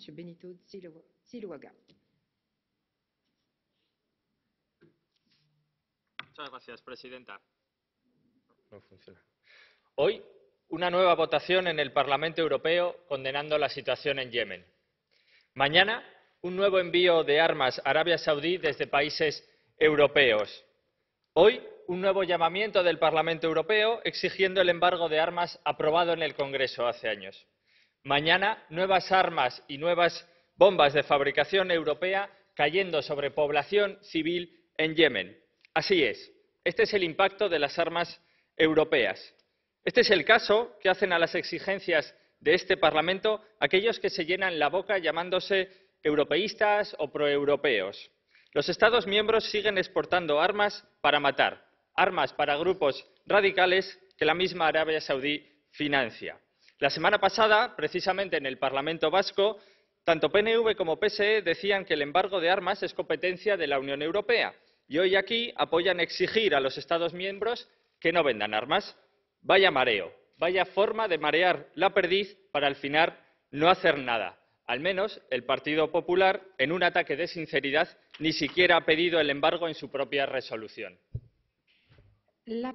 Monsieur Benito Ziluaga. Muchas gracias, presidenta. No funciona. Hoy, una nueva votación en el Parlamento Europeo condenando la situación en Yemen. Mañana, un nuevo envío de armas a Arabia Saudí desde países europeos. Hoy, un nuevo llamamiento del Parlamento Europeo exigiendo el embargo de armas aprobado en el Congreso hace años. Mañana, nuevas armas y nuevas bombas de fabricación europea cayendo sobre población civil en Yemen. Así es, este es el impacto de las armas europeas. Este es el caso que hacen a las exigencias de este Parlamento aquellos que se llenan la boca llamándose europeístas o proeuropeos. Los Estados miembros siguen exportando armas para matar, armas para grupos radicales que la misma Arabia Saudí financia. La semana pasada, precisamente en el Parlamento vasco, tanto PNV como PSE decían que el embargo de armas es competencia de la Unión Europea y hoy aquí apoyan exigir a los Estados miembros que no vendan armas. Vaya mareo, vaya forma de marear la perdiz para al final no hacer nada. Al menos el Partido Popular, en un ataque de sinceridad, ni siquiera ha pedido el embargo en su propia resolución. La